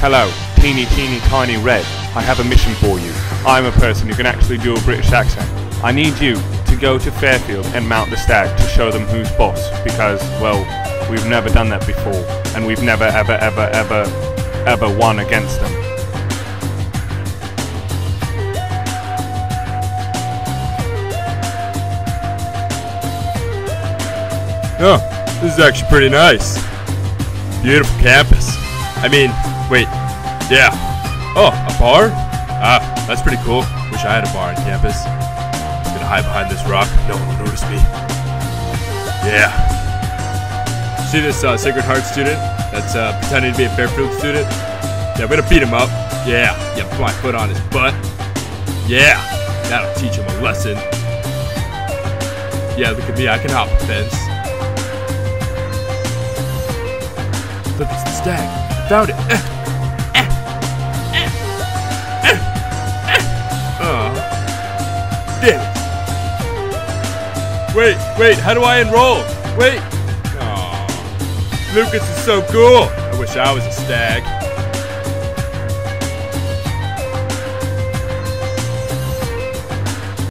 Hello, teeny teeny tiny red. I have a mission for you. I'm a person who can actually do a British accent. I need you to go to Fairfield and mount the stag to show them who's boss because, well, we've never done that before and we've never ever ever ever ever won against them. Oh, this is actually pretty nice. Beautiful campus. I mean, wait, yeah. Oh, a bar? Ah, that's pretty cool. Wish I had a bar on campus. Just gonna hide behind this rock. No one will notice me. Yeah. See this uh, Sacred Heart student that's uh, pretending to be a Fairfield student? Yeah, I'm gonna beat him up. Yeah, yeah, put my foot on his butt. Yeah, that'll teach him a lesson. Yeah, look at me, I can hop a fence. Look, it's the stag. Found it. Aw. Damn it. Wait, wait, how do I enroll? Wait. Lucas is so cool. I wish I was a stag.